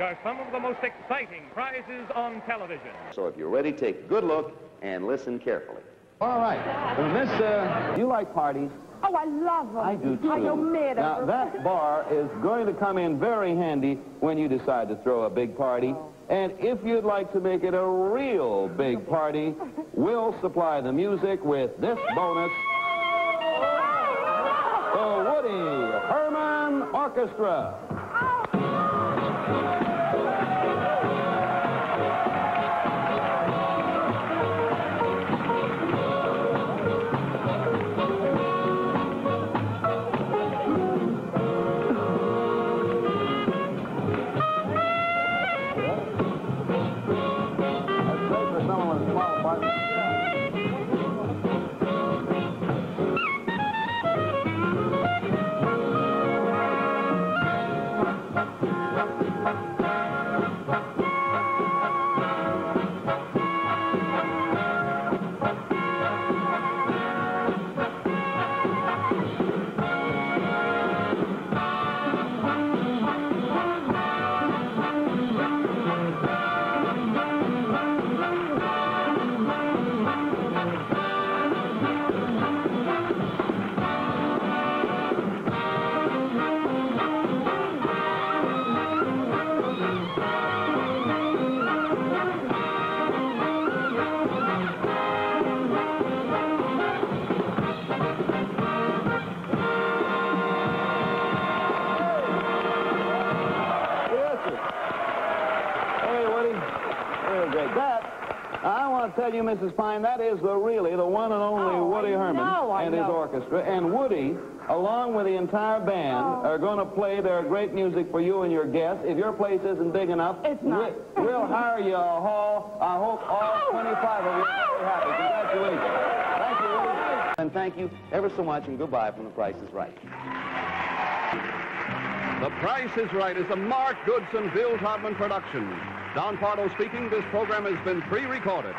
are some of the most exciting prizes on television. So if you're ready, take a good look and listen carefully. All right. Well, Miss, uh, you like parties? Oh, I love them. I do too. I know mad Now, that bar is going to come in very handy when you decide to throw a big party. And if you'd like to make it a real big party, we'll supply the music with this bonus. The Woody Herman Orchestra. I want to tell you, Mrs. Pine, that is the really the one and only Oh, Woody I Herman know, and his orchestra. And Woody, along with the entire band, Oh. are going to play their great music for you and your guests. If your place isn't big enough, It's not. we- we'll hire you a hall. I hope all 25 of you are very oh. happy. Congratulations. Thank you, Woody. And thank you ever so much, and goodbye from The Price is Right. The Price is Right is a Mark Goodson, Bill Todman production. Don Pardo speaking. This program has been pre-recorded.